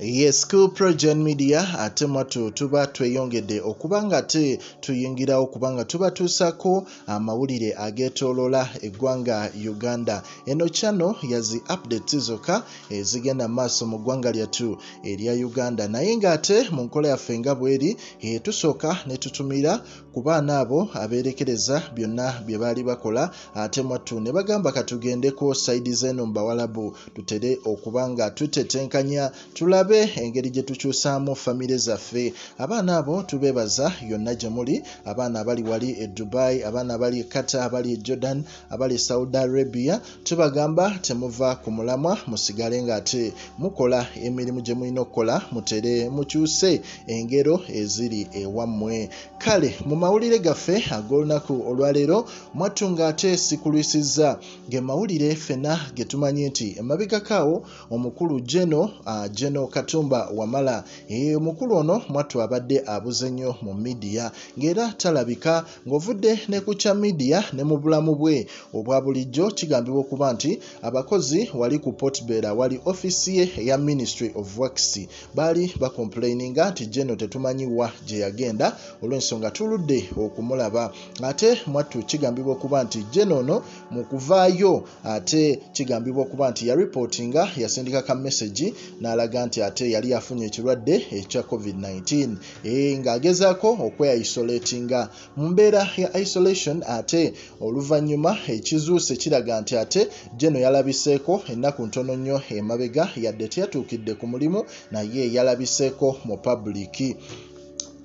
yes ku progen media ate mwatu tuba tweyongedde okuba nga te tuyingirawo kubanga tubatuusako amawulire ageetoolola eggwanga uganda. Eno kyano yazi updates zokka ezigenda mu maaso mu ggwanga lyattu erya uganda. Naye ng'ate mu nkola yaffe nga bweri tusooka ne tutumira ku baana abo abeerekereza byonna bye baali bakola. Ate mwattu ne bagamba katugendeko saidi z'eno mu bawalabu tutere okuba nga tutetenkanya tulabe engeri gye tukyusaamu famire zaffe. Abaana abo tubeebaza yonna gye muli. Abaana abali wali e dubai abaana abali e kata abali e jordan abali e saudi arabia. Tubagamba temuva ku mulamwa musigale ng'ate mukola emirimu gye mulina okukola mutere mukyuse engero eziri ewammwe. Kale mu mawulire gaffe ag'olunaku olwaleero mwattu ng'ate sikulwisizza. Ge mawulire ffenna ge tumanyi nti emabegakaawo omukulu geno uh, geno katumba wamala. E, omukulu ono mwattu abadde abuze nnyo mu midiya ng'era talabika ng'ovudde ne ku kya midiya ne mu bulamu bwe. Obwa bulijjo kigambibwa okuba nti abakozi wali ku potbera wali offisi ye eya ministry of works. Baali bakomplaininga nti geno tetumanyiwa gye yagenda olw'ensonga tuludde okumulaba. Ate mwattu kigambibwa okuba nti geno ono mu kuvaayo ate kigambibwa okuba nti yaripootinga yasindika ka messagi n'alaga nti ate yali afunye ekirwadde ekya covid-19 e, ng'agezaako okweisolatinga mu mbeera ya isolation ate oluvannyuma ekizuuse kiraga nti ate geno yalabiseeko ennaku ntono nnyo emabega yadde teyatuukidde ku mulimu naye yalabiseeko mu publiki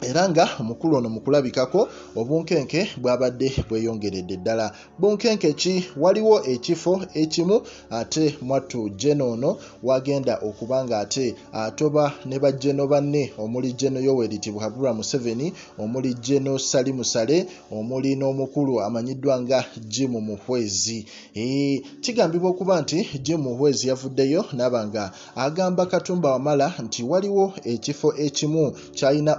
era nga omukulu ono mu kulabikako obunkenke bwabadde bweyongeredde ddala. Bunkenke ki? Waliwo ekifo ekimu ate mwattu geno ono wagenda okuba nga ate atoba ne bajeno banne. Omuli geno yoweri tibuhabulwa museveni omuli geno sali musale omuli n'omukulu amanyiddwa nga jimu muhwezi. Kigambibwa okuba nti jimu muhwezi yavuddeyo naba nga agamba katumba wamala nti waliwo ekifo ekimu kyalina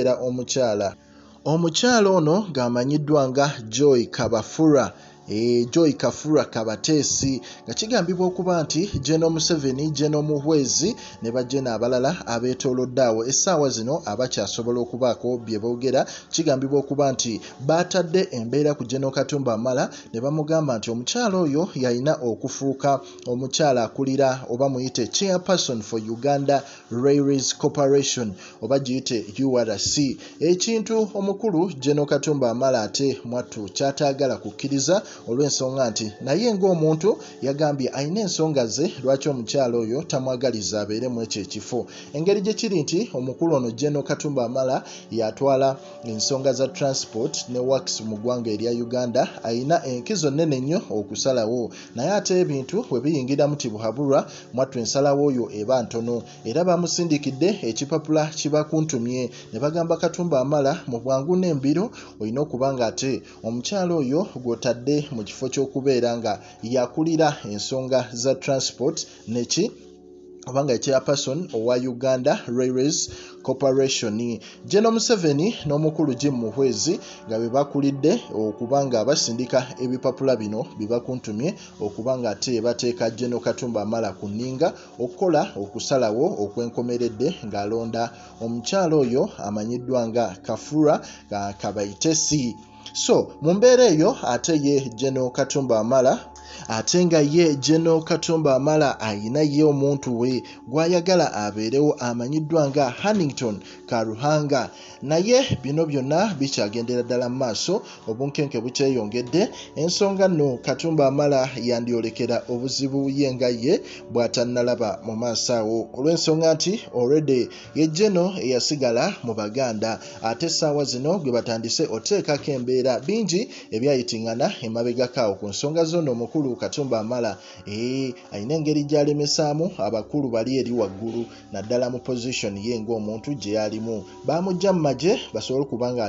okuteera omukyala. Omukyala ono ng'amanyiddwa nga joy kabafura joy kafura kabateesi nga kigambibwa okuba nti geno museveni geno muhwezi ne bajeno abalala abeetoolodde awo. Essaawa zino abakyasobola okubaako bye boogera kigambibwa okuba nti baatadde embeera ku geno katumba mala ne bamugamba nti omukyala oyo yalina okufuuka. Omukyala akulira oba muyite chairperson for uganda railways corporation oba giyite urc ekintu omukulu geno katumba amala ate mwattu kyataagala kukkiriza olw'ensonga nti naye ng'omuntu yagambye alina ensonga ze lwaki omukyala oyo tamwagaliza abeere mu ekyo ekifo? Engeri gye kiri nti omukulu ono geno katumba amala yatwala ensonga za transport ne works mu ggwanga erya uganda ayina enkizo nnene nnyo okusalawo. Naye ate ebintu bwe biyingiramu tibuhabulwa mwattu ensalawo oyo eba ntono. Era bamusindikidde ekipapula kibakuntumye ne bagamba katumba amala mu bwangu n'embiro olina okuba nga ate omukyala oyo gw'otadde mu kifo ky'okubeera nga yakulira ensonga za transport neki? Obanga chairperson owa uganda railways corporation. Geno museveni n'omukulu jim muhwezi nga be bakulidde okuba nga basindika ebipapula bino bibakuntumye okuba nga ate bateeka geno katumba amala ku nninga okukola okusalawo okwenkomeredde ng'alonda. Omukyalo oyo amanyiddwa nga kafura kabaitesi so mu mbeera eyo ate ye geno katumba amala ate nga ye geno katumba amala ayina ye omuntu we gw'ayagala abeerewo amanyiddwa nga hannington karuhanga. Naye bino byonna bikyagendera ddala mu maaso obunkenke bukyeyongedde. Ensonga nno katumba amala yandyolekera obuzibu ye nga ye bw'atannalaba mu maaso awo. Olw'ensonga nti olredy ye geno eyasigala mu baganda ate essaawa zino gwe batandise oteekako embeera bingi ebyayitingana emabegakaawo. Ku nsonga zono omukulu katumba amala ee alina engeri gy'alemesaamu abakulu bali eri waggulu naddala mu position ye ng'omuntu gye yalimu. Bamujja mu magye basobole okuba nga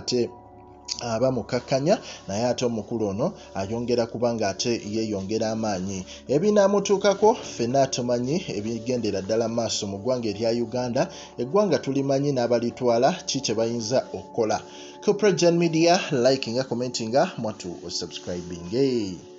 ate abamukakkanya naye ate omukulu ono ayongera kuba nga ate yeeyongera amaanyi. Ebinaamutuukako ffenna tumanyi ebigendera ddala maaso mu ggwanga erya uganda. Eggwanga tulimanyi n'abalitwala ki kye bayinza okukola? Kupregen media likinga commentinga mwatu osubscribing hey.